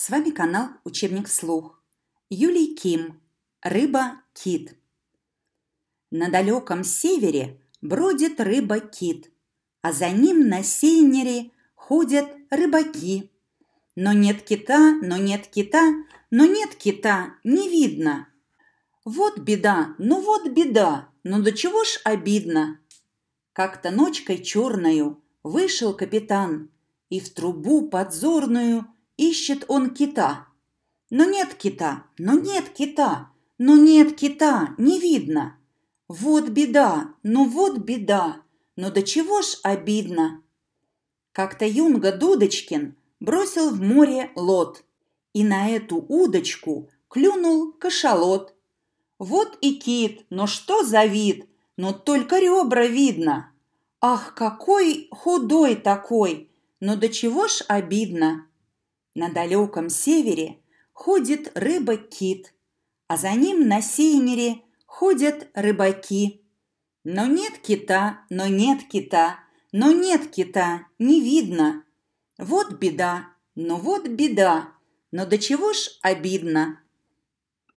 С вами канал Учебник вслух. Юлий Ким. Рыба-кит. На далеком севере бродит рыба-кит, а за ним на сейнере ходят рыбаки. Но нет кита, но нет кита, но нет кита, не видно. Вот беда, ну вот беда, ну до чего ж обидно. Как-то ночкой черною вышел капитан и в трубу подзорную – Ищет он кита. Но нет кита, но нет кита, но нет кита, не видно. Вот беда, ну вот беда, но до чего ж обидно. Как-то Юнга Дудочкин бросил в море лот, и на эту удочку клюнул кашалот. Вот и кит, но что за вид, но только ребра видно. Ах, какой худой такой, но до чего ж обидно. На далеком севере ходит рыба-кит, а за ним на сейнере ходят рыбаки. Но нет кита, но нет кита, но нет кита, не видно. Вот беда, ну вот беда, но до чего ж обидно.